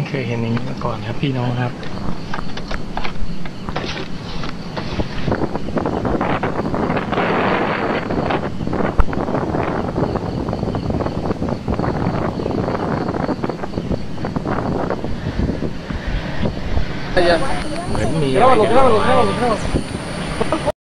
ม่เคยเห็นอย่างนี้มาก่อนครับ พี่น้องครับเหมือนมีอะไรกันลอ